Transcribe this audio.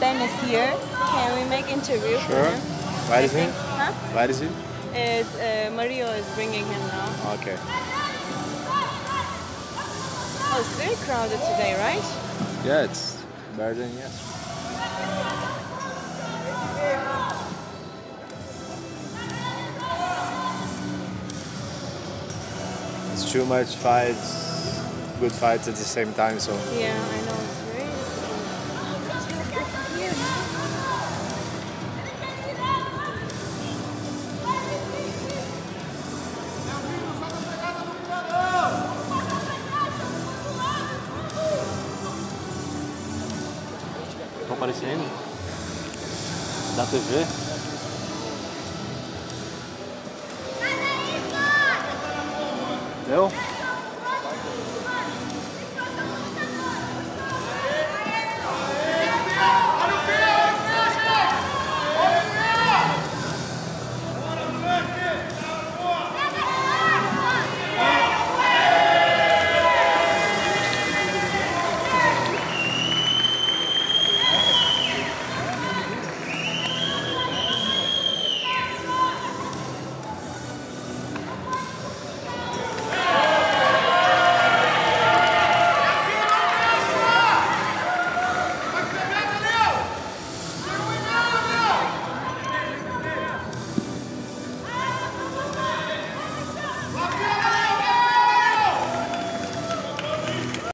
Ivan is here. Can we make interview Sure. Where is he? Huh? Where is he? Is, uh, Mario is bringing him now. Okay. Oh, it's very crowded today, right? Yeah, it's better than yes. It's too much fights, good fights at the same time, so Yeah, I know. Estão aparecendo? Da TV? Deu?